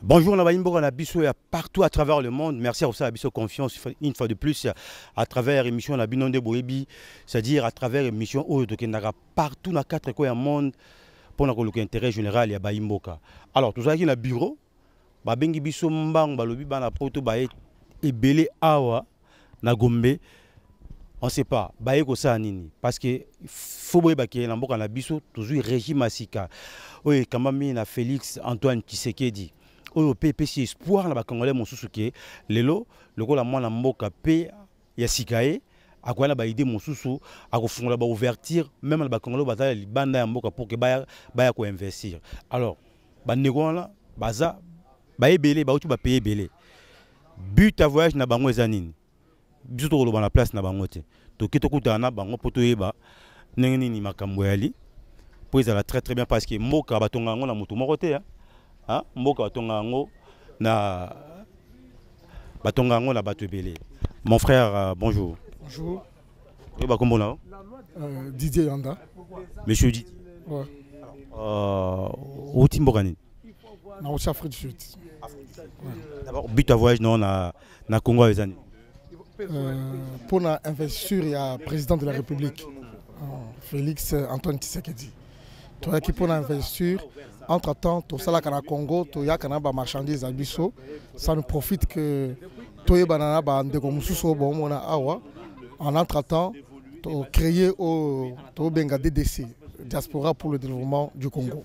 Bonjour, on a a partout à travers le monde. Merci à à confiance une fois de plus à travers l'émission la de Boebi, c'est-à-dire à travers l'émission où a partout dans quatre coins du monde pour l'intérêt général ya Baimboka. Alors, tout ça qui le bureau, ba bengi biso mbang balobi bana poto ba ebele awa na Gombe. On sait pas, baye ko sa nini parce que faut boyeba ke na mboka na biso toujours régime asika. Oui, kamami na Félix Antoine Tshisekedi oyo mpe epesi espoir na bakongolais mosusu ke lelo lokola mwana mboka mpe ya sika ye akoya na baide mosusu akofungola baouverture même na bakongolais bazala libanda ya mboka mpo ke baya, baya koinvestir alors bandeko wana baza baebele bauti bapeye ebele. But ya voyage na bango eza nini? Biso tokoloba na place na bango te. Toke tokutana na bango mpo toyeba ndenge nini makambo yali? Mpo ezala très très bien parce que mboka batonga yango na moto moko te hein? Hein? mboka batonga yango na batonga yango na bato ebele. Mon frère euh, bonjour. Bonjour. Oyeba nkombo na euh, didier yanda. Monsieur didier ouais. euh, outi mboka nini? Nauti afrique du sud. Ouais. d'abord but ya voyage non na, na congo oyo eza nini mpona euh, investiture ya président de la république euh, félix antoine tshisekedi. Toyaki mpona investiture entre temps tosalaka na congo toyaka na bamarchandise ya biso ça nous profite que toyebana na bandeko mosusu oyo bomona awa. En entre temps tocréer oyo tobenga ddc diaspora pour le développement du congo.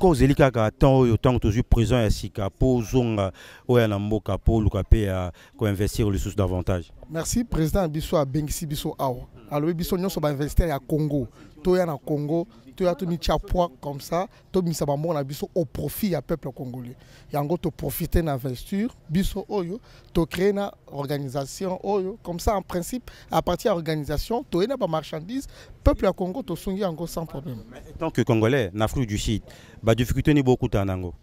Ko ozeli kaka ntan oyo ntango tozwi présent ya sika mpo ozonga oyo ya na mboka mpo oluka mpe ya koinvestir lisusu davantage. Merci président ya biso abengisi biso awa. Alobi biso nyonso bainvestisseur ya congo toya na congo toya tomitia poids comme ça tobimisa bambongo na biso au profit ya peuple congolais. Yango toprofite na investure biso oyo tocrée na organisation oyo. Comme ça en principe à partir ya organisation toye na bamarchandise peuple ya congo tosungi yango sans problème. Tant que congolais na afrique du sud badifficulté ni bokutana nango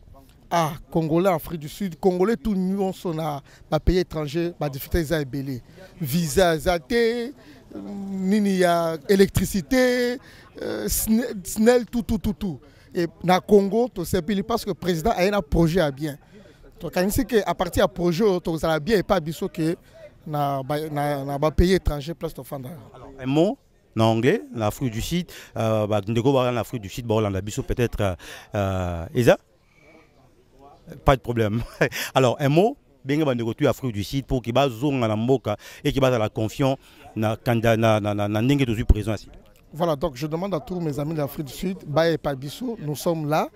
ah congolais afrique du sud congolais tout nyonso na bapays étranger badifficulté eza ebele visa eza te nini ya électricité euh, snel tout tout tout tout. Et na congo tosepeli parce que président aye na projet ya bien. Tokanisi ke à partir ya projet oyo tozala bien epa biso ke na, na, na bapays étranger place tofanda un mot na anglais na afrique du sud euh, bandeko baa na afrique du sud baolanda biso peut-être euh, eza? Pas de problème. Alors un mot benge bandeko tu afrique du sud pour ke bazonga na mboka et ke bazala confiant voilà donc je demande à tous mes amis d'afrique du sud nous sommes là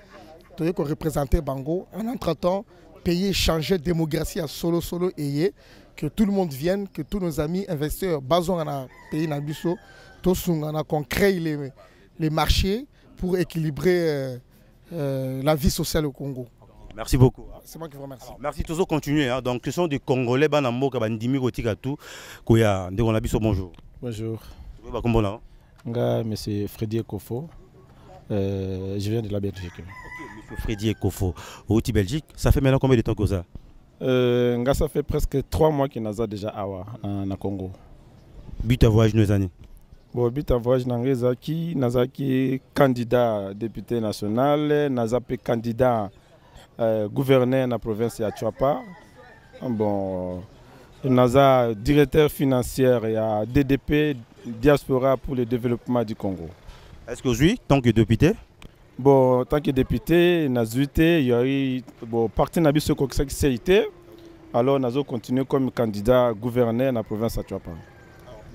toye koreprésenter bango en entre-temps pays changer démographie à solo solo eye que tout le monde vienne que tous nos amis investisseurs bazonga na pays na biso tosunga na qu'on crée les, les marchés pour équilibrer euh, euh, la vie sociale au Congo Merci beaucoup. C'est moi qui vous remercie. Alors, merci toujours continuer. Hein. Donc, ce sont des Congolais, Banambo, Kabandimi, Rotika, tout. Koya, Ndegonabiso, bonjour. Bonjour. Comment là Nga, monsieur Freddy Ekofo. Euh, je viens de la Belgique. Ok, monsieur Freddy Ekofo. Au Belgique, ça fait maintenant combien de temps que ça euh, Nga, ça fait presque trois mois qu'il n'a déjà awa na Congo. But à voyage nos années bon but à voyage nanga ezalaki nazalaki candidat député national naza candidat euh, gouverneur na province ya Chuapa. Bon, naza directeur financier ya DDP Diaspora pour le développement du Congo. Est-ce que aujourd'hui, tant que député? Bon, tant que député, nazuité, il y a eu bon, parti na biso ko CIT. Alors nazo continuer comme candidat gouverneur na province ya Chuapa.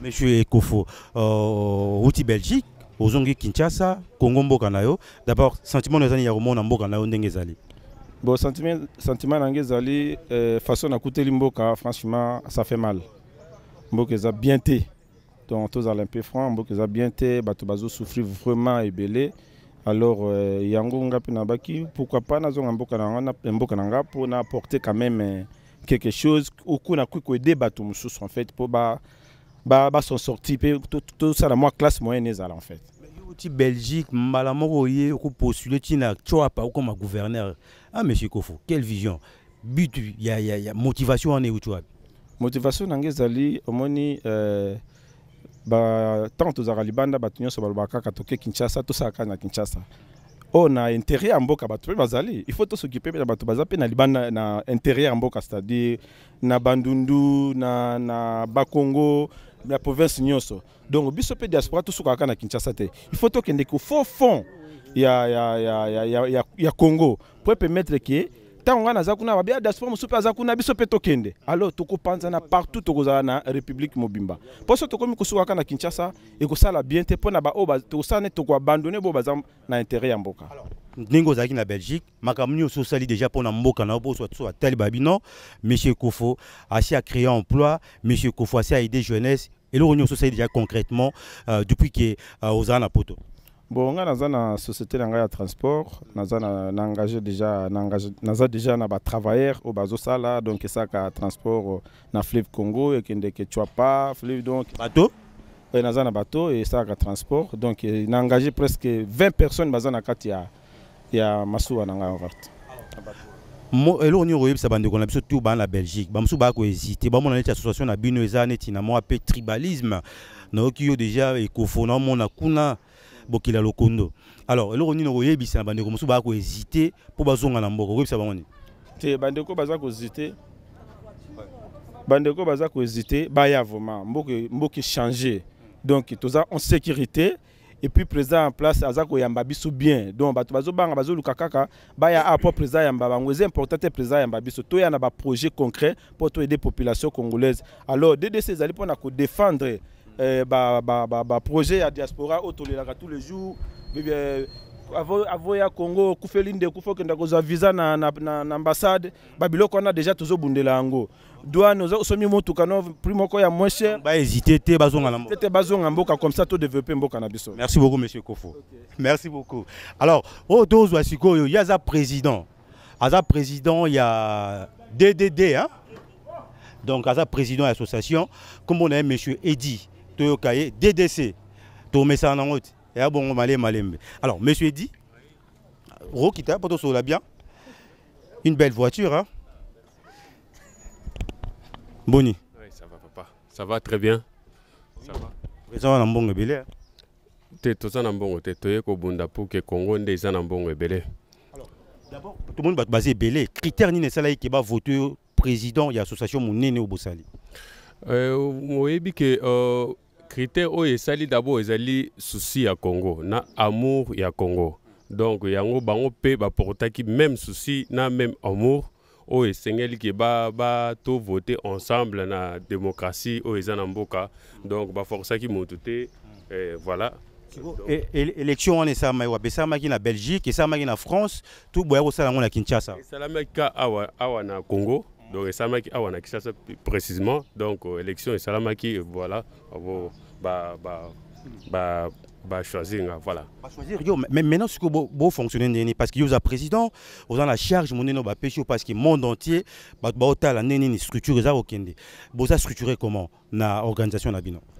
Monsieur Ekofo, euh, outil Belgique, ozongi Kinshasa, Congo mboka na yo. D'abord, sentiment nazani ya komona mboka na yo ndenge ezali. Bon, sentiment, sentiment nange ezali euh, façon nakuteli mboka franchement ça fait mal. Mboka eza bien te. Donc tozala un peu franc, mboka eza bien te, bato bazo souffrir vraiment ebele. Alors euh, yango nga pe nabaki pourquoi pas nazonga mboka na mboka na nga pour apporter quand même euh, quelque chose au coup na kuko aider bato mosusu en fait pour ba ba ba sortir pe tout ça la moi classe moyenne en fait. Belgique mbala moko oye okopostule ntina tshwapa okoma gouverneur. Ah monsieur kofo quelle vision? But ya, ya, motivation wana euti wapi motivation nange ezali omoni euh, ntango tozalaka libanda kaka toke kinshasa na kinshasa. Na bazali il faut na na libanda na c'est-à-dire na bandundu na, na bakongo na province nyonso. Donc biso mpe diaspora tosukaka kaka na kinshasa te il faut tokende ku faux fond ya, ya, ya, ya, ya, ya, ya congo po permettre ke ntango ngai naza kuna babia diaspora mosusu mpe aza kuna biso mpe tokende. Alors tokopanzana partout tokozala na république mobimba. Mpo so tokomi kosuka kaka na kinshasa ekosala bien te mpo na baoyo tokosala ne tokoabandone boyo baza na intérêt ya mboka ndenge ozalaki na belgique makambo nyonso osali déjà mpo na mboka na yo so atali babino monsieur kofo asi acréé emploi monsieur kofo asi aide jeunesse eloko nyonso osali déjà concrètement euh, depuis ke euh, ozala na poto. Bon nga naza na société na ngai ya transport naza na, na engagé déjà na engagé, naza déjà na batravailleur oyo bazosala donc esalaka transport na fleuve congo ekendeke chwapa fleuve donc bato naza na bato esalaka transport donc na engagé presque 20 personnes baza na kati ya, ya masuwa na ngai overte eloko nini okoyebisa bandeko na biso tu baa na belgique. Bamosusu baa kohésite bamona neti association na bino eza neti na mwa mpe tribalisme nayoki yo déjà ekofo naomona kuna bokili ya lokondo. Alors eloko nini okoyebisa na bandeko mosusu baa kohésite mpo bazonga na mboka okoyebisa bango nini te bandeko baza kohésite bandeko baza kohésite baya vraiment. Mboka mboka change donc toza en sécurité et puis président en place aza koyamba biso bien. Donc bato bazobanga bazoluka kaka baya a mpo président yamba bango. Eza important te président yamba biso. Toya na baprojet concret mpo toyede population congolaise. Alors ddc ezali mpona kodéfendre eh, baprojet ba, ba, ba ya diaspora oyo tolelaka tous les jours avoya congo okufeli nde ekufa okenda kozwa visa na, na, na, na ambassade babiloko wana déjà tozobundela yango. Douane osomi motuka no prix moko ya moins cher. Bahésite te bazonga na mboka. Te bazonga mboka comme ça todéveloppe mboka na biso. Merci beaucoup monsieur kofo. Okay. merci beaucoup. Alors oyo tozwa sikoyo ye aza président. Aza président ya ddd hein? donc aza président ya association. Kombo na ye monsieur edi toyoka ye ddc tomesana nango te eya bongo malembe malembe alors monsieur edi rokita mpo tosola bien une belle voiture hein? Boni. Oui, ça va, papa. Ça va très bien. Ça va. Présent na mbongo ebele. Te toza na mbongo te toye kobunda po ke Congo nde eza na mbongo ebele. Alors, d'abord, tout le monde va baser ebele. Critère nini esala ke ba voter président ya association monene obosali? Euh, oyebi ke euh, critère oyo esali d'abord ezali souci ya Congo na amour ya Congo. Donc yango bango mpe baportaki même souci na même amour oyo esengeli ke batovote ba ensemble na démocratie oyo eza na mboka. Donc baforçaki motu te eh, voilà. Élection wana esalamaki wapi? Esalamaki na belgique esalamaki na france to boya kosala yango na kinshasa. Esalamaki ka awa, awa na congo donc esalamaki awa na kinshasa précisément. Donc élection esalamaki voilà ba, ba, ba, bachoisir nga voilà. Bachoisir yo mais maintenant sikoyo bofonctionne ndeni parce que yo oza président oza na charge monene oyo bapesi yo parce que monde entier bato baotala ndenge nini structure eza kokende boza structuré comment? Na organisation na bino. Euh,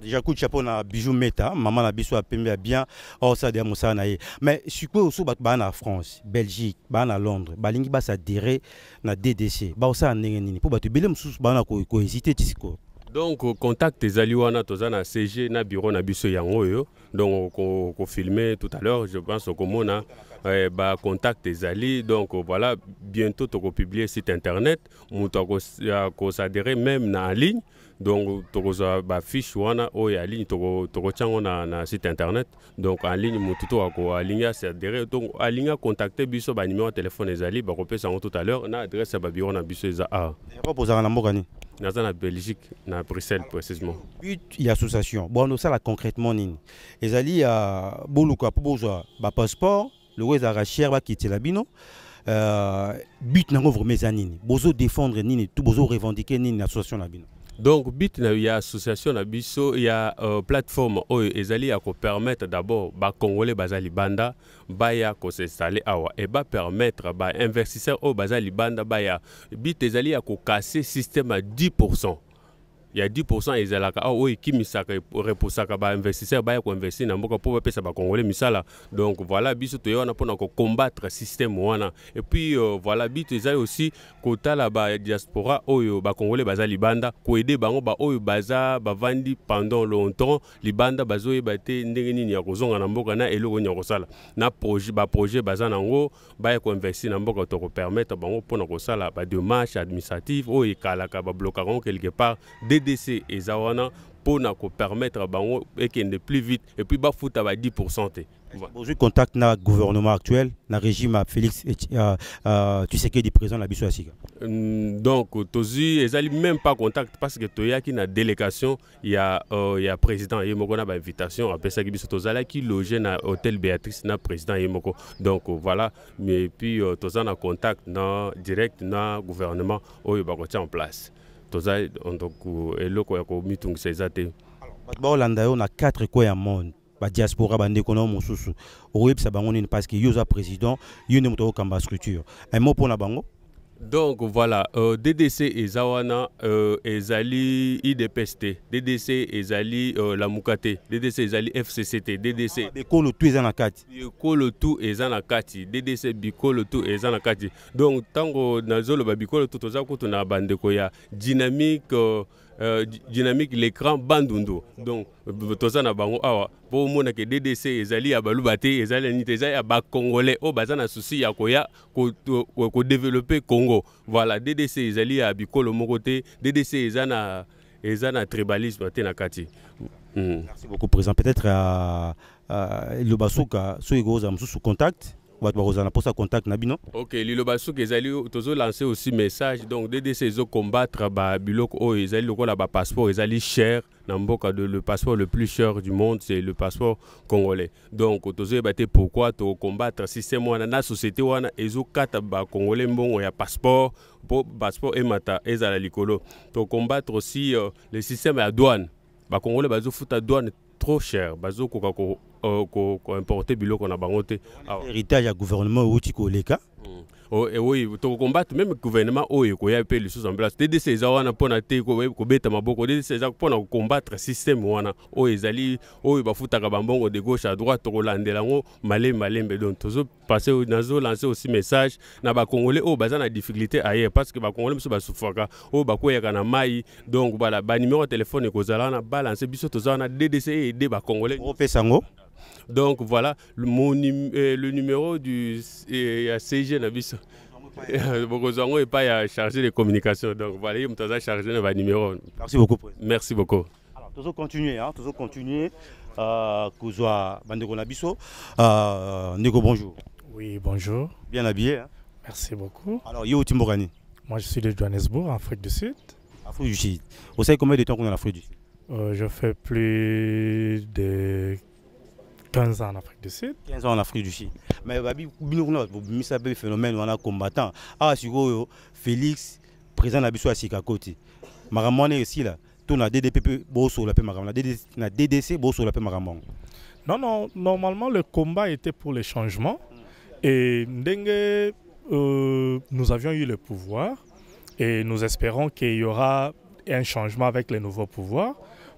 déjà coup de chapeau na bijou meta. Mama na biso apembe ya bien. Osala mosala na ye. Mais sikoyo oso bato baa na france belgique baa na londres balingi basadere na ddc baosala ndenge nini mpo bato ebele mosusu baa na kohésite ti sikoyo donc contact ezali wana toza na cg na bureau na biso yango oyo donc kofilme tout à l'heure je pense okomona eh, bacontact ezali donc voilà bientôt tokopublie site internet. Moto akosadere même na ligne donc tokozwa bafiche wana oyo ya ligne tokotya yango na, na site internet. Donc en ligne motu to ako alingi asadere donc alingi acontacte biso banimero telefone ezali bakopesa yango tout à l'heure na adresse ya babiro na biso eza awa ozalaka na mboka nini naza na belgique na bruxelles précisément. But ya association. Bon osala concrètement nini. Ezali ya boluka mpo bozwa bapasseport loko ezalaka cher bakitela bino. Uh, but nango vraimen eza nini? Bozodéfendre nini? Tu bozorevendique nini na association na bino? Donc but na ya association na biso ya uh, plateforme oyo ezali ya kopermettre d'abord bacongolais baza libanda baya kosinstale awa e bapermettre bainvestisseur oyo baza libanda baya ya 10 pourcent ya 10 ezalaka awa oyo ekimisaka repusaka bainvestisseur baya koinvestir na mboka mpo bapesa bakongole misala. Donc voilà biso toye wana mpona kocombattre système wana. Et puis euh, voilà biso ezali aussi kotala badiaspora oyo bakongole baza libanda koede bango baoyo baza bavandi pendant longtemps libanda bazoyeba te ndenge nini ya kozonga na mboka na eloko nini ya kosala. Na baprojet baza nango baya koinvestir na mboka tokopermettre bango mpona kosala bademarche administrative oyo ekalaka bablokaka ngo quelque part ddc eza wana mpona kopermettre bango ekende plus vite et puis bafuta ba 10 te. Bozwi contact na gouvernement actuel na régime ya félix uh, uh, tshisekedi président na biso ya sika. Mm, donc tozwi ezali même pas contact parce que toyaki na délégation ya, uh, ya président ye moko na bainvitation apesaki biso tozalaki loge na hôtel béatrice na président ye moko donc voilà. Mais puis uh, toza na contact na direct na gouvernement oyo bakotia en place toza eloko ya komitungisa eza te. Bato baolanda yo na 4 ko ya monde parce que président yo nde moto okokamba structure. Mot mpo na bango? Donc voilà euh, ddc eza wana euh, ezali idps te ddc ezali euh, lamuka te ddc ezali fcc te ddc bikolo tu eza na kati bikolo tu eza na kati ddc bikolo tu eza na kati donc ntango nazoloba bikolo tu toza kutu na bandeko ya dynamique euh, Euh, dynamique l'écran bandundu donc toza na bango awa. Mpo omonake ddc ezali ya baluba te ezali nini te eza ya bacongolais oyo baza na susi ya koya congo. Voilà ddc ezali ya bikolo moko te ddc eza na eza na tribalisme te na kati mm. merci beaucoup président. Peut-être uh, uh, ekozala mosusu contact bato bakozala mposa contact na bino. Ok liloba soki ezali tozolance aussi message. Donc ddc ezocombattre babiloko oyo ezali lokola bapasseport ezali cher. Na le passeport le plus cher du monde c'est le passeport congolais. Donc tozoyeba te pourquoi tokocombattre système wana na société wana ezokata bacongolais mbongo ya passeport mpo passeport emata ezala likolo. Tocombattre aussi euh, le système ya douane. Bacongolais bazofuta douane trop cher. Bazokoka koimporte biloko na bango te. Héritage ya gouvernement euti koleka oui tokocombattre même gouvernement oyo ekoya mpe lisusu en place. Ddc eza wana mpona te kobeta maboko. Ddc eza mpona kocombattre système wana oyo ezali oyo bafutaka bambongo de gauche à droite tokolandela yango malembe malembe donc tozopase nazolance aussi message na bacongolais oyo baza na difficulté ailleurs parce que bacongolais mosusu basufraka oyo bakweyaka na mai donc bala banimero ya telefone ekozala wana balance biso toza wana ddc ede bacongolais opesa yango donc voilà le, mon, euh, le numéro du euh, CG na biso bokozwa yango epai ya chargé de communication. Donc voilà moto aza chargé na banuméro merci beaucoup merci beaucoup. Alors tozocontinue tozocontinue uh, kozwa bandeko na biso uh, ndeko bonjour. Oui bonjour. Bien habillé hein? merci beaucoup. Alors mboka nini moi je suis de johannesburg en afrique du sud. Afrique du sud. Osali combien de temps qu'on est en afrique du sud? Euh, je fais plus de 15 ans en Afrique du Sud. 15 ans en Afrique du Sud. Mais babi bino kuna bimisa be phénomène wana combattant. Ah sikoyo Félix président na biso asika koti. Makambo wana esila to na DDP bosola pe makambo na DDC bosola pe makambo. Non non, normalement le combat était pour le changement et ndenge euh, nous avions eu le pouvoir et nous espérons qu'il y aura un changement avec les nouveaux pouvoirs.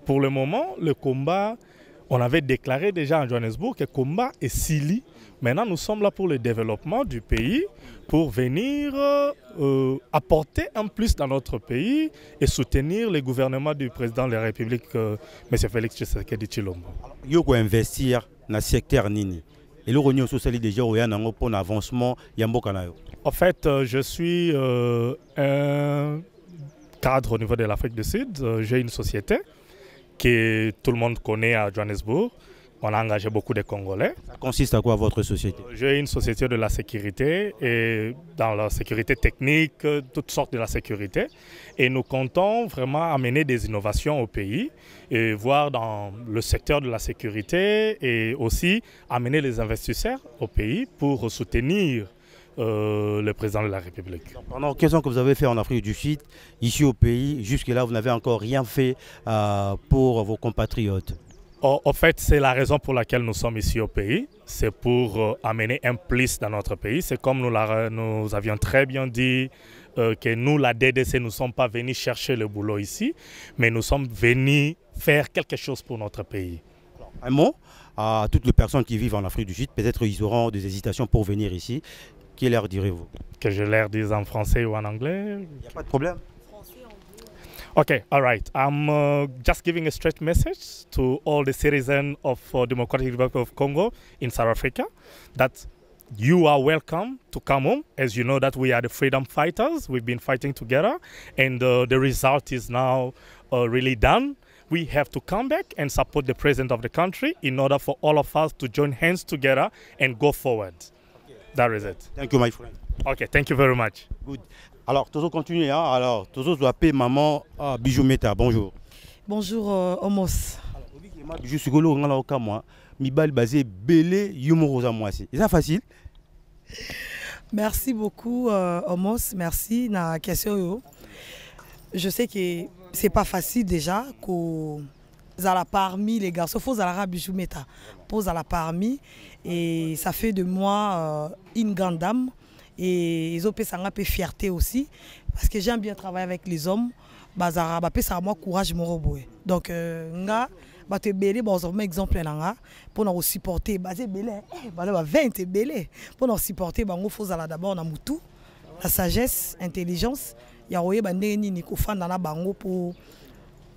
Pour le moment, le combat on avait déclaré déjà en Johannesburg que combat est Sili. Maintenant, nous sommes là pour le développement du pays, pour venir euh, apporter un plus dans notre pays et soutenir le gouvernement du président de la République, euh, M. Félix Tshisekedi Chilombo. Yoko investir dans le secteur Nini? Et le Réunion sociale déjà au Yanango pour l'avancement Yamboka En fait, euh, je suis euh, un cadre au niveau de l'Afrique du Sud. J'ai une société que tout le monde connaît à Johannesburg. On a engagé beaucoup de Congolais. Ça consiste à quoi votre société? J'ai une société de la sécurité et dans la sécurité technique, toutes sortes de la sécurité. Et nous comptons vraiment amener des innovations au pays et voir dans le secteur de la sécurité et aussi amener les investisseurs au pays pour soutenir euh, le président de la République. Pendant 15 ans que vous avez fait en Afrique du Sud, ici au pays, jusque-là, vous n'avez encore rien fait euh, pour vos compatriotes? En, en fait, c'est la raison pour laquelle nous sommes ici au pays. C'est pour euh, amener un plus dans notre pays. C'est comme nous, nous, avions très bien dit que nous, la DDC, nous ne sommes pas venus chercher le boulot ici, mais nous sommes venus faire quelque chose pour notre pays. Un mot à toutes les personnes qui vivent en Afrique du Sud, peut-être ils auront des hésitations pour venir ici. Quelle heure direz-vous Que je dise en français ou en anglais Il n'y a pas de problème. Okay, all right. I'm uh, just giving a straight message to all the citizens of uh, Democratic Republic of Congo in South Africa that you are welcome to come home. As you know that we are the freedom fighters. We've been fighting together, and uh, the result is now uh, really done. We have to come back and support the president of the country in order for all of us to join hands together and go forward. That is it. Thank you, my friend. Okay, thank you very much. Good. Alors, toujours continuer. Hein? Alors, toujours doit appeler maman ah, Bijou Meta. Bonjour. Bonjour, euh, Homos. Bijou Sugolo, on a au cas moi. Mibal basé belé yumo à moi. C'est ça facile? Merci beaucoup, euh, Homos. Merci na question. Yo. Je sais que c'est pas facile déjà qu'au la parmi les garçons, faut la bijou meta, pose à la parmi et ça fait de moi euh, une grande dame. Et ils ont un peu fierté aussi. Parce que j'aime bien travailler avec les hommes. Bazara, bah ça moi courage mon robot. Donc euh, nga bato ebele bazoma exemple na nga. Mpona kosupporte baza ebele bana ba 20 ebele mpona kosupporte bango fozala d'abord na mutu la sagesse intelligence. Ya koyeba ndenge nini kofanda na bango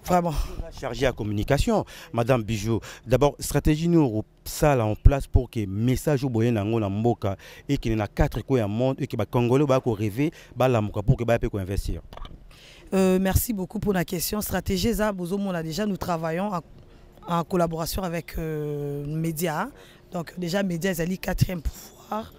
Vraiment. Chargé à communication, Madame Bijou. D'abord, stratégie nous ça là en place pour que message au boyen nango na mboka et qu'il y a quatre quoi monde et que ba congolais ba ko rêver ba la mboka pour que ba peut investir. Euh, merci beaucoup pour la question. Stratégie ça on a déjà nous travaillons en, collaboration avec euh, médias. Donc déjà médias ezali quatrième pouvoir.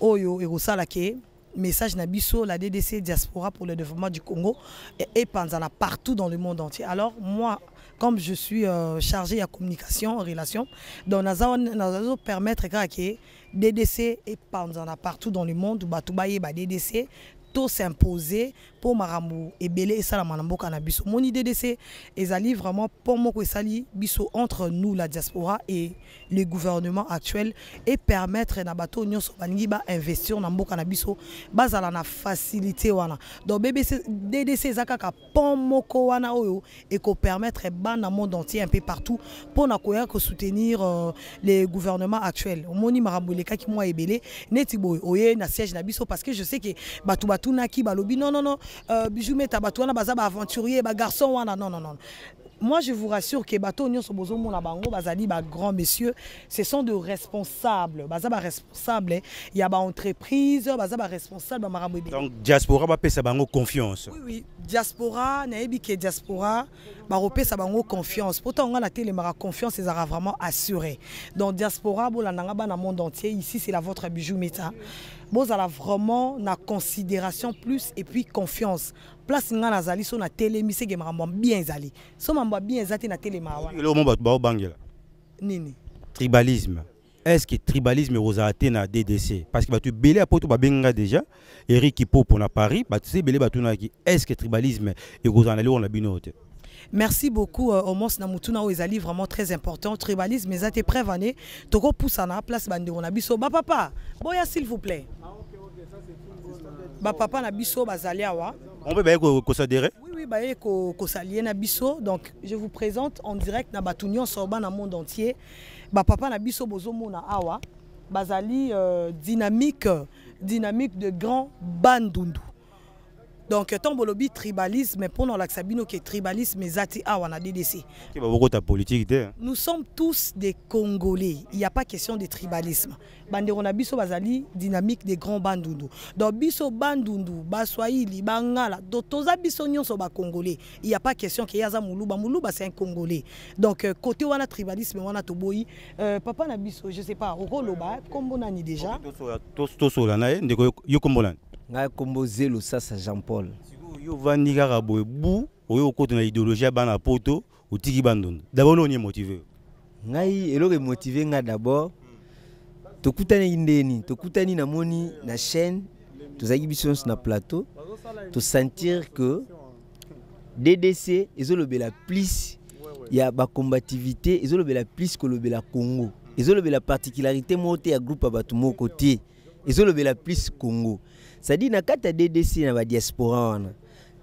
Oyo et ça ke message Nabiso, la DDC Diaspora pour le développement du Congo et, et Panzana partout dans le monde entier. Alors moi, comme je suis euh, chargé à communication, en relation, donc nous permettre que DDC et Panzana partout dans le monde, Batoubaye, DDC, tout s'imposer pour marambo ebele esalama na mboka na biso. Moni ddc ezali vraiment mpo moko esali biso entre nous la diaspora et le gouvernement actuel et permettre na bato nyonso balingi bainvestir na mboka na biso bazala na facilité wana. Donc bbc ddc eza kaka pont moko wana oyo ekopermettre bana monde entier un peu partout mpona koya kosoutenir euh, le gouvernement actuel omoni makambo elekaki mwa ebele neti boye oye na siège na biso parce que je sais que bato batunaki balobi non non non bijou meta bato wana baza baaventurier bagarçon wana. Non non non. Moi je vous rassure que bato nyonso bozomona bango bazali bagrands messieurs. Ce sont de responsables. Baza baresponsable ya baentreprise baza baresponsable bamakambo ebele. Donc diaspora bapesa bango confiance. oui, oui. diaspora nayebi ke diaspora bakopesa bango confiance. Po ntango nga natelemaka confiance ezalaka vraiment assuré. Donc diaspora bolandanga bana monde entier. Ici c'est la votre bijou meta bozala vraiment na considération plus et puis confiance. Place nga nazali so natelemi seke makambo bien ezali. So ya bien eza te natelemaka wana eloko mo bato baobangela. Nini? Tribalisme. Est-ce que tribalisme ekozala te na ddc parce que bato ebele ya poto babenganga déjà. Erik ipopo na paris bato se ebele batunaki est-ce que tribalisme ekozala na eloko na bino te? Merci beaucoup euh, omos na mutuna oyo ezali vraiment très important tribalisme eza te preuve ane tokopusana place bandeko na biso bapapa boya s'il vous plaît bapapa na biso bazali awa on peut baye kosadere Oui, oui, bah, et ko, ko salie na biso. Donc, je vous présente en direct na batu nyonso ba na monde entier. Ba papa na biso bozomona awa. Bazali euh, dynamique, dynamique de grand bandundu. Donc, tant bolobi tribalisme, pour nous l'axabino que tribalisme zati awa na DDC. ke babokota politique te hein? Nous sommes tous des Congolais. Il n'y a pas question de tribalisme. Bandero na biso bazali dynamique des grands bandundu. Donc biso bandundu, baswahili, bangala, toza biso nyonso ba Congolais. Il n'y a pas question que yaza muluba, muluba c'est un Congolais. Donc euh, côté wana tribalisme wana toboyi, euh, papa na biso, je sais pas, okoloba kombo nani déjà? Tosola- tos- tosola na ye ndeko yo kombo nani? Ngai kombo zelo sasa jean paul yo ovandi kaka boye bu oyo okota na idéologie ya bana poto otiki bandondo. Dabord noni emotive? Ngai eloko emotive nga d'abord tokutani ndeni tokutani namoni na chaîne tozalaki biso nyonso na plateau tosentir que ddc ezolobela plus ya bacombativité ezolobela plus kolobela congo. Ezolobela particularité moko te ya groupe ya bato moko te ezolobela plus congo. Cestadire na kati ya ddc na badiaspora wana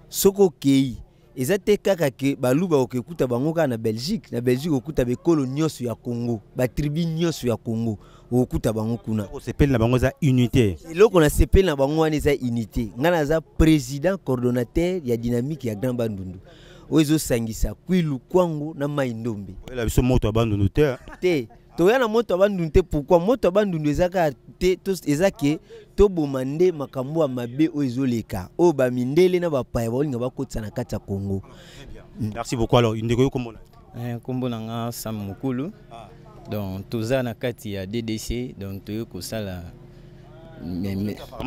soki okei eza te kaka ke baluba okekuta bango kaka na belgique. Na belgique okuta bekolo nyonso ya congo batribu nyonso ya congo okokuta bango kuna. Osepeli na bango eza unité. Eloko nasepeli na bango wana eza unité. Ngai naza président coordonnateur ya dynamique ya grand bandundu. Oyo ezosangisa kwilu kwango na mai ndombe oyela biso moto ya bandundu te. Te toya na moto ya bandundu te. Pourkui moto ya bandundu eza kaka te eza ke toboma nde makambo ya mabe oyo ezoleka. Oyo bamindele na bapaya baolinga bakotisa na kati ya congo. Merci beaucoup. Alors ndeko yo komona? Eh, nkombo na nga sam mokulu donc toza na kati ya ddc donc toyei kosala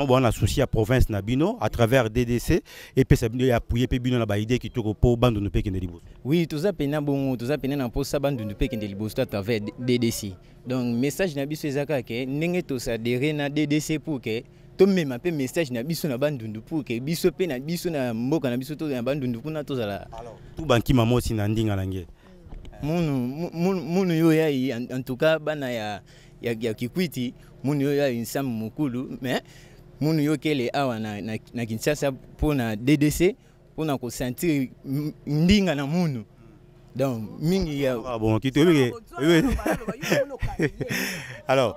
bwana souci ya province na bino à travers ddc epesa bino eappuye mpe bino na baide kitoko mpo bandundu mpe ekende liboso oui toza pene bongo toza pene na mposa bandundu mpe ekende liboso to à travers ddc donc message na biso eza kaka ndenge tosadere na ddc pour ke tomema mpe message na biso na bandundu pour ke biso mpe na biso na mboka na biso to na bandundu kuna tozala tu bankima mosi na ndinga na nge munu mu- munu munu yo yai en, en tout cas bana ya, ya, ya kikwiti munu yo yai nsambu mokulu mais munu yo kele awa na, na, na kinshasa mpona ddc mpona kosentir ndinga na munu. Donc mingi ya Ah bon kiti oyebike alors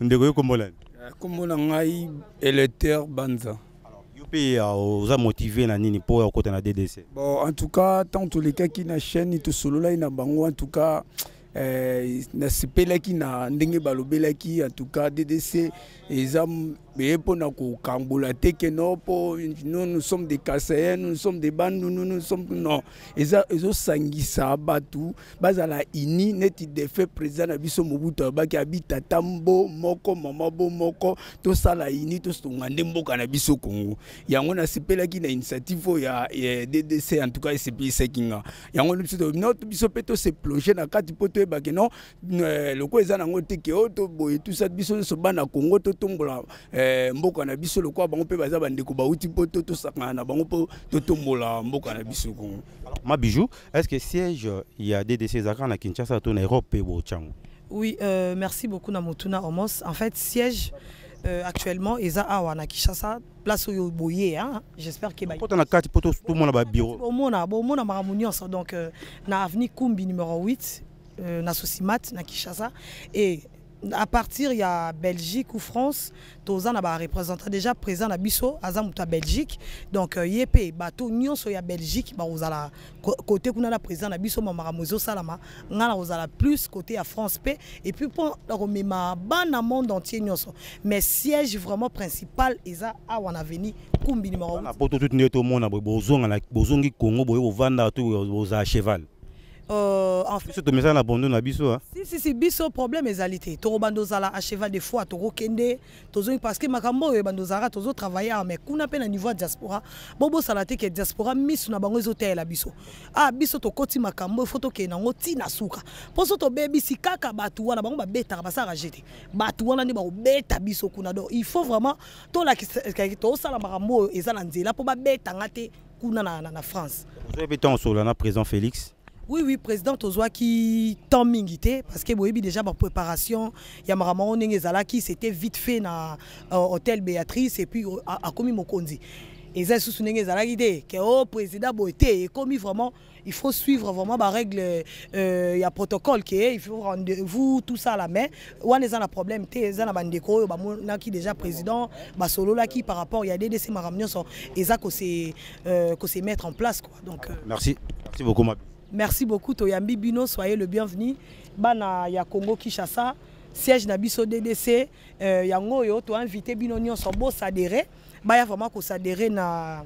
ndeko yo kombola nkombo na ngai électeur banza. Mpe ah, oza motive na nini mpo ya kokota na ddc bon en tout cas ntango tolekaki na chaîne tosololaki na bango en tout cas eh, nasepelaki na ndenge balobelaki en tout cas ddc eza m- eye mpona kokambola te ke no mpo nous nous sommes des kasayen nous sommes des bandundu nous sommes non eza ezosangisa bato bazala ini neti defe président na biso mobutu abaki abi tata mbo moko mama bo moko tosala ini tosonga nde mboka na biso kongo yango nasepelaki na initiative ya, ddc en tout cas esepelisaki nga yango biso to- no biso mpe tose plonge na kati mpo toyebake no eh, lokola eza nango te ke oyo toboye tusa biso nyonso bana kongo totombola eh, mboka na biso lokola bango mpe baza bandeko bauti mpo to tosakana na bango mpo totombola mboka na biso kongo ma bijou est ce que siège ya ddc ezalaka na kinshasa to na europe mpe Oui, euh, merci beaucoup Namotuna Homos. En fait, siège euh, actuellement Eza Awa na Kinshasa, place où boye hein. J'espère que pota na kati mpo tomona babiro bomona bomona makambo nyonso. Donc euh, na avenue Kumbi numéro 8 euh, na Sosimat na Kinshasa. Et à partir ya Belgique ou France toza na ba représentant déjà présent na biso aza mutu ya Belgique. Donc ye mpe bato Belgique ko- côté kuna na président na biso makambo ezosalama plus côté ya France mpe et puis mpo na komema monde entier nyonso mais siège vraiment principal eza awa na Kumbi numéro 8 na poto tuti nde tomona boye bozonga na- bozongi congo boye kovanda to bozala cheval. en fait biso tomesana na bondo na biso hein. si si si biso problème ezali te tokobanda ozala a cheval des fois tokokende tozongi parce que makambo oyo ebanda ozalaka tozotravaille awa mais kuna mpe na niveau ya diaspora. Bobosala te ke diaspora miso na bango ezoteyela biso. Ah biso tokoti makambo ifo tokende yango ntina suka mpo so tobebisi kaka bato wana bango babetaka basalaka je te bato wana nde bakobeta biso kuna donc il faut vraiment tolakisa tosala makambo oyo eza na nzela mpo babetanga te kuna na, na, na france. Ozoyi mpe ntango osolola na président félix? Oui oui président tozwaki temps mingi te parce que déjà bapréparation ya makambo yango ndenge ezalaki c'était vite fait na euh, hôtel béatrice et puis euh, akomi mokonzi eza lisusu ndenge ezalaki te ke o président boye te ekomi vraiment il faut suivre vraiment barègle euh, ya protocole il faut rendez-vous tout ça la mais wana eza na problème te eza na bandeko oyo bamonaki déjà président basololaki par rapport ya ddc makambo euh, mettre en place euh, merci. Merci beaucoup merci beaucoup toyambi. Bino soyez le bienvenu. Bana ya congo kinshasa siège na biso ddc euh, yango oyo toinvite bino nyonso bosadere baya vraiment kosadere na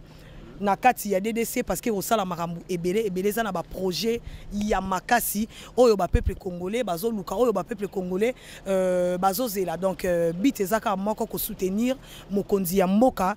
na kati ya ddc parce que kosala makambo ebele ebele eza na baprojet ya makasi oyo bapeuple congolais bazoluka oyo bapeuple congolais euh, bazozela. Donc euh, bit eza kaka moko kosoutenir mokonzi ya mboka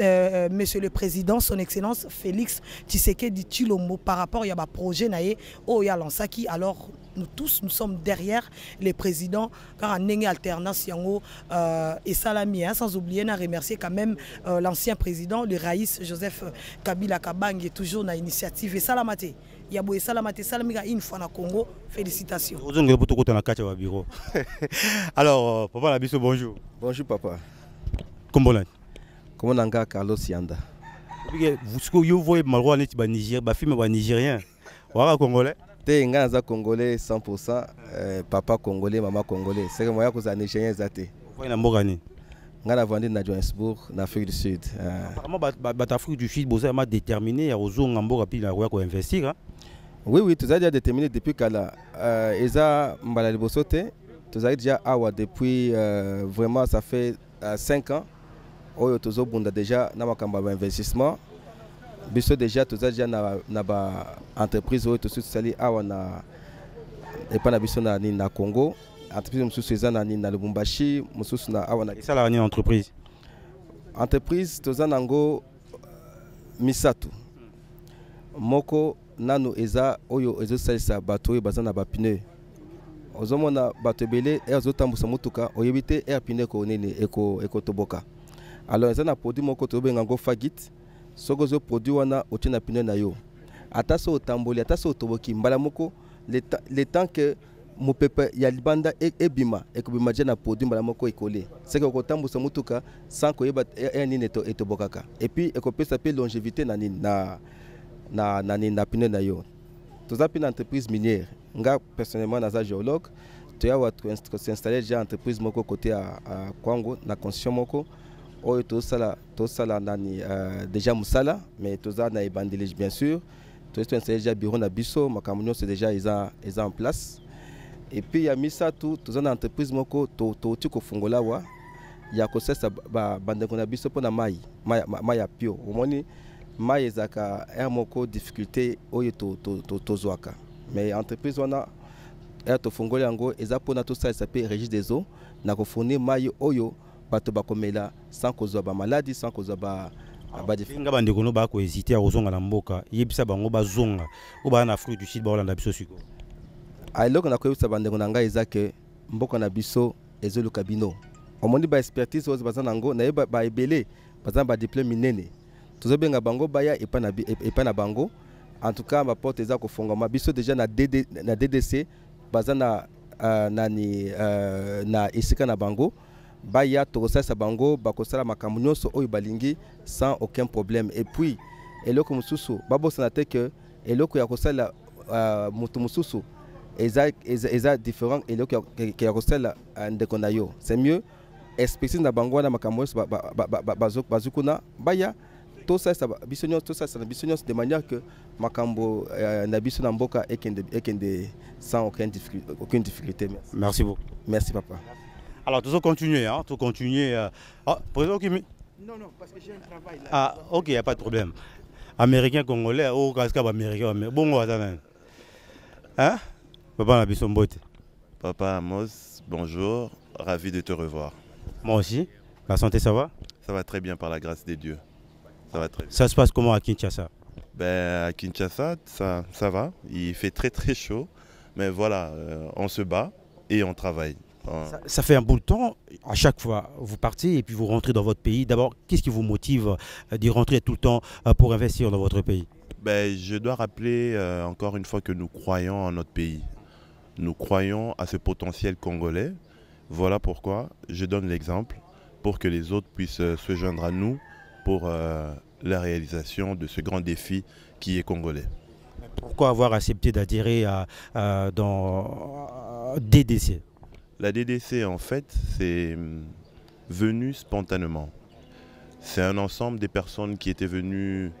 euh, monsieur le président son excellence félix tshisekedi tshilombo par rapport ya baprojet na ye oyo alansaki alors nous tous nous sommes derrière les présidents. Car ndenge alternance yango euh, esalami hein, sans oublier na remercier quand même euh, l'ancien président le raïs joseph kabila kabange toujours na initiative esalama te ya boye esalama te esalami ka une fois na congo félicitations. Alors euh, papa na biso bonjour. Bonjour papa. na nga carlos yanda? Sikoyo yo voye malwa neti baniger bafilme banigérien waka congolais te ngai naza congolais 100 euh, papa congolais mama congolais. Seke moya kozala nigérien eza te. Na mboka nini? Ngai navandi na johannesbourg na afrique du sud euh. apparemment bato afrique du sud boza ma déterminé ya kozonga mboka mpi nakoya koinvestir oui oui tozali déjà déterminé depuis kala. Euh, eza mbala liboso te. Tozali déjà awa depuis euh, vraiment ça fait euh, 5 ans. Oyo tozobunda déjà na makambo ya bainvestissement biso déjà toza déjà na, na baentreprise oyo tosusu tosali awa na epai na biso na nini na congo. Entreprise mosusu eza na nini na lubumbashi mosusu na awa na esalaka nini entreprise? Entreprise toza nango misato. Moko nano eza oyo ezosalisa bato oyo baza na bapneu ozomona bato ebele aire azotambusa motuka oyebi te aire pneu ekonini ekotoboka. Alors eza na produit moko tozobenga yango fagit soki ozwi produit wana otie na pneu na yo. Ata so otamboli ata so otoboki mbala moko le temps que mopepe ya libanda ebima ekobima dia na produit mbala moko ekole. Seke okotambusa motuka sans koyeba aire nini etobokaka. Epuis ekopesa mpe longévité na nini na, na, na, na, na pneu na yo. Toza mpe na entreprise minière. Nga personnellement naza géologue. Toya wa kosinstalle déjà entreprise moko côté ya kwango na construction moko oyo tozosala tosala nani uh, déjà mosala mais toza na ebandeli bien sûr. Toyesi toinstalle déjà bureau na biso makambo nyonso déjà eza, eza en place. Et puis ya misato toza na entreprise moko touti kofungola awa ya kosalisa bandeko na biso mpona mai mai ya pio. Omoni mai ezalaka ere moko difficulté oyo tozwaka to, to, to mais entreprise wana ere tofungoli yango eza mpona tosalisa mpe registre des eaux na kofournir mai oyo bato bakomela sans kozwa bamaladi sans kozwa ba nga bandeko no bakohésite ya kozonga na mboka yebisa bango bazonga. Oyo baa na afrique du sud baolanda biso sikoyo. Eloko nakoyebisa bandeko na ngai eza ke mboka na biso ezoluka bino. Omoni baexpertise oyo baza nango nayeba baebele baza na badiplome minene. Tozobenga bango baya epai na bango. En tout cas baporte eza kofungama biso déjà na, DD, na ddc baza na uh, nani uh, na esika na bango baya tokosalisa bango bakosala makambo nyonso oyo balingi sans aucun problème. Et puis eloko mosusu babosana te ke eloko ya kosalela uh, moto mosusu eza, eza, eza différent eloko ya kosalela uh, ndeko na yo c'est mieux expertise na bango wana makambo nyonso bazwi kuna baya. Tosalisa biso nyonso tosalisa na biso nyonso de manière que makambo uh, na biso na mboka ekende, ekende sans aucune difficulté, aucune difficulté. Merci. merci beaucoup. Merci papa alors toujours continuer hein toujours continuer euh... ah, président Kimi non non parce que j'ai un travail là. Ah ok y a pas de problème. Américain congolais au casque américain bongo azana hein? Papa na biso mbote papa Amos bonjour ravi de te revoir. Moi aussi. La santé ça va? Ça va très bien par la grâce des dieux. Ça va très bien. Ça se passe comment à Kinshasa? Ben, À Kinshasa, ça, ça va. Il fait très très chaud. Mais voilà, euh, on se bat et on travaille. Ça, ça, fait un bout de temps, à chaque fois, vous partez et puis vous rentrez dans votre pays. D'abord, qu'est-ce qui vous motive d'y rentrer tout le temps pour investir dans votre pays? Ben, Je dois rappeler euh, encore une fois que nous croyons en notre pays. Nous croyons à ce potentiel congolais. Voilà pourquoi je donne l'exemple pour que les autres puissent se joindre à nous pour euh, la réalisation de ce grand défi qui est congolais. Pourquoi avoir accepté d'adhérer à, à, dans DDC La DDC, en fait, c'est venu spontanément. C'est un ensemble des personnes qui étaient venues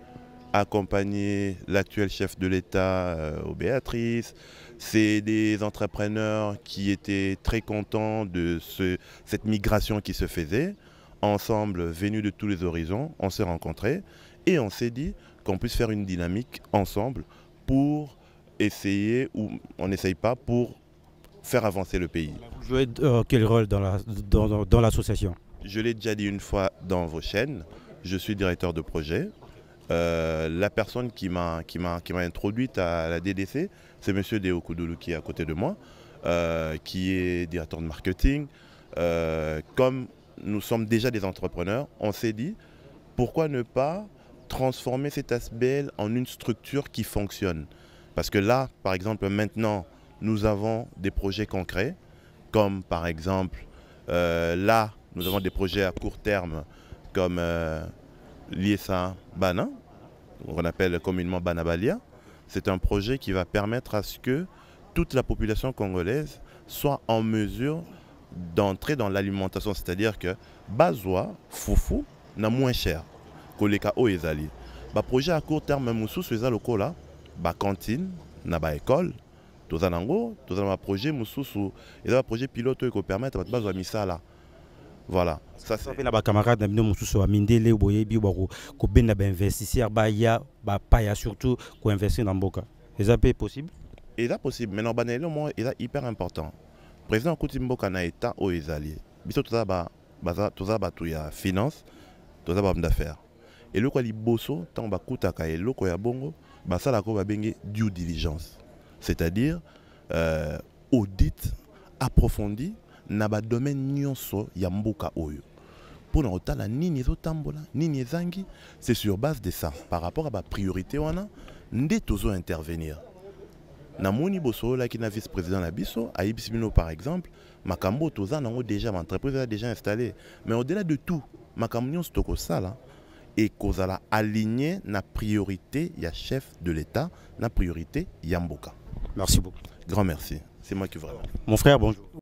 accompagner l'actuel chef de l'État euh, au Béatrice. C'est des entrepreneurs qui étaient très contents de ce, cette migration qui se faisait ensemble, venus de tous les horizons, on s'est rencontrés et on s'est dit qu'on puisse faire une dynamique ensemble pour essayer, ou on n'essaye pas, pour faire avancer le pays. Vous jouez euh, quel rôle dans l'association la, dans, dans Je l'ai déjà dit une fois dans vos chaînes, je suis directeur de projet. Euh, la personne qui m'a introduite à la DDC, c'est M. Deo Koudoulou qui est à côté de moi, euh, qui est directeur de marketing. Comme nous sommes déjà des entrepreneurs, on s'est dit pourquoi ne pas transformer cet ASBL en une structure qui fonctionne? Parce que là, par exemple, maintenant, nous avons des projets concrets, comme par exemple, euh, là, nous avons des projets à court terme comme euh, l'ISA Bana, qu'on appelle communément Banabalia. C'est un projet qui va permettre à ce que toute la population congolaise soit en mesure d'entrer dans l'alimentation, c'est-à-dire que Bazoa, Foufou, n'a moins cher que les cas ezali. Ba projet à court terme mosusu eza lokola ba cantine na école toza nango toza na ba projet mosusu. Eza ba projet pilote oyo ekopermettre bato bazwa misala. Voilà. Ça c'est na bacamarade na bino mosusu bamindele boyebi kobenda bainvestisseur baya bapaya surtout koinvestir na mboka. Eza mpe possible? Eza possible. Maintenant banelelo moko eza hyper important. Président akuti mboka na état oyo ezali biso toza bato ya finance toza bahomme d'affaires. Eloko ya liboso ntango bakutaka eloko ya bongo basalaka oyo babenge due diligence c'est-à-dire euh, audit approfondi na badomaine nyonso ya mboka oyo. Mpona kotala nini ezotambola nini ezangi c'est sur base de ça. Par rapport à bapriorité wana nde tozo-intervenir namoni bosololaki na vice président na biso ayebisi bino par exemple makambo toza nango déjà baentreprise eza déjà installé. Mais au-delà de tout makambo nyonso tokosala ekozala aligné na priorité ya chef de l'état na priorité ya mboka merci beaucoup. Grand merci. C'est moi qui vous remercie. Mon frère bonjour